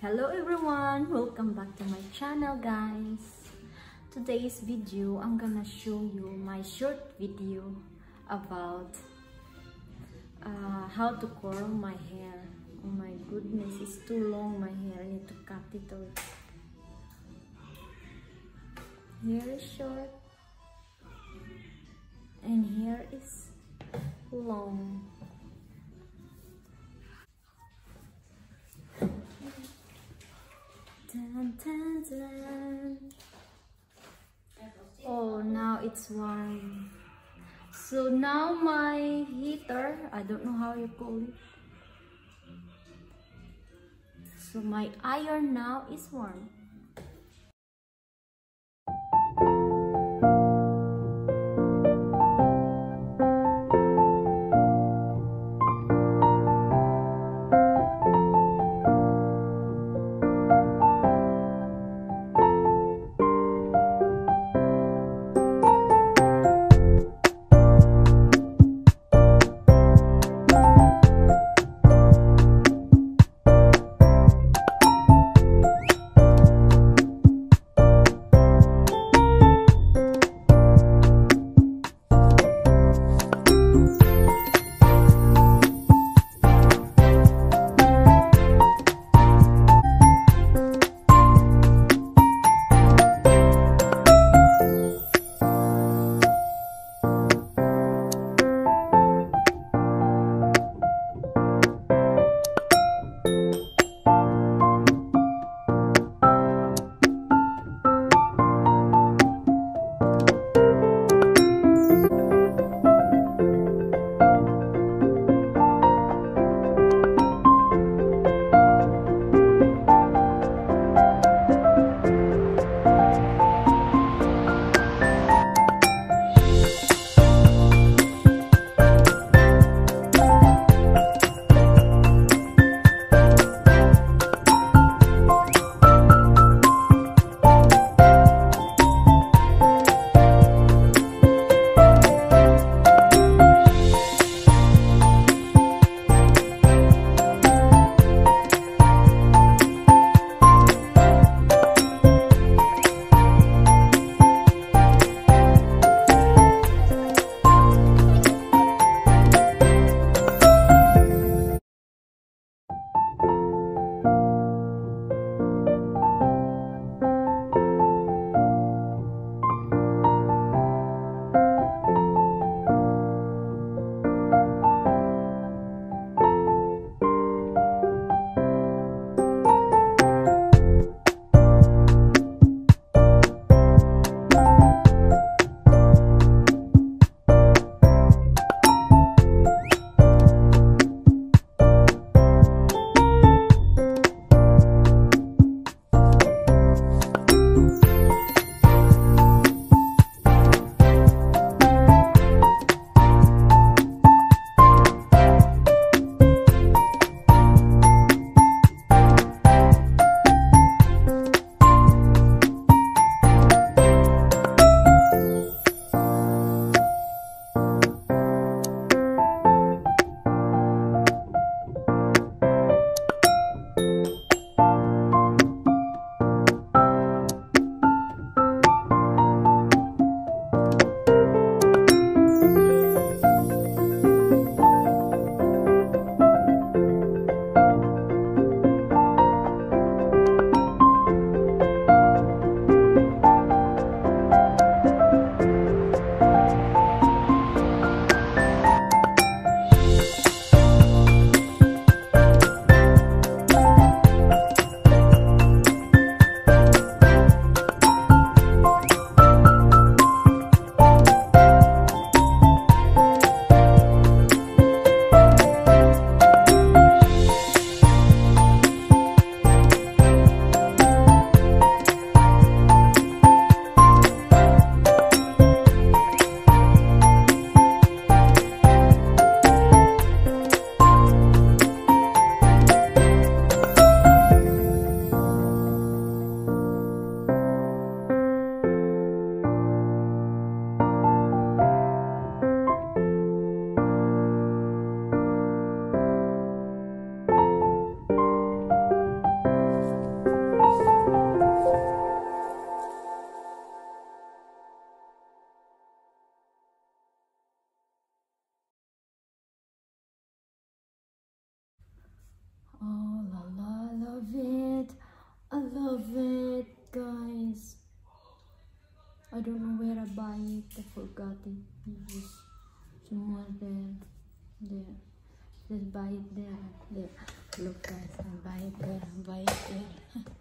Hello everyone! Welcome back to my channel guys! Today's video, I'm gonna show you my short video about uh, how to curl my hair. Oh my goodness, it's too long my hair. I need to cut it off. Here is short and here is long. Oh, now it's warm. So now my heater, I don't know how you call it. So my iron now is warm. love it, guys. I don't know where I buy it. I forgot it. It somewhere there. There. just buy it there. There. Look, guys, I buy it there. I buy it there.